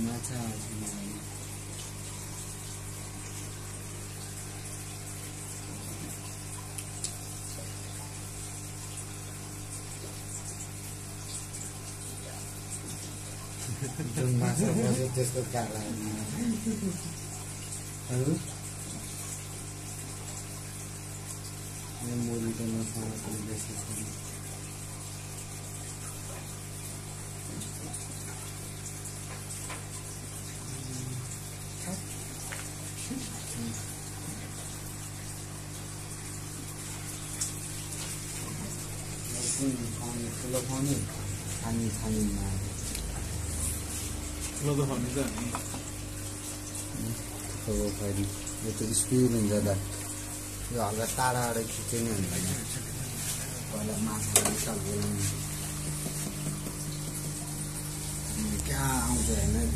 remaja semuanya itu masa positif sekarang lalu memori dengan sangat kompleks 클로버니 아니 아니 나 클로버니가 아니 그거 봐야지 이것도 스피드는 자다 이거 아까 따라 이렇게 gọi là mang hàng sầu mình ca ông về nơi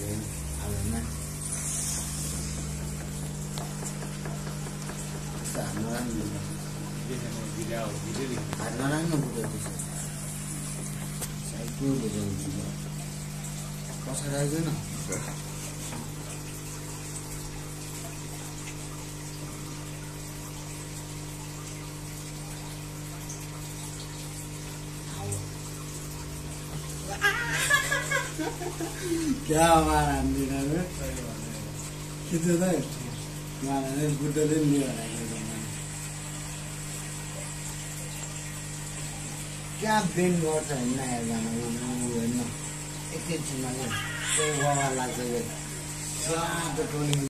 để ở nơi आइदिएन क्या मारा हान्दिनँ खिच्यो त मारा बुद्धले पनि लियो होला क्या ब्रेन गर्छ होइन हेर्दैन हेर्न एकैछिनमा क्या वावा लाग्छ क्या टोली